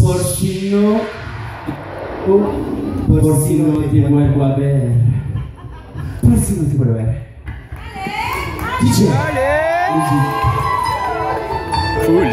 Por si no. uh, por si no te vuelvo a ver. Por si no te vuelvo a ver. ¡Dale! Cool.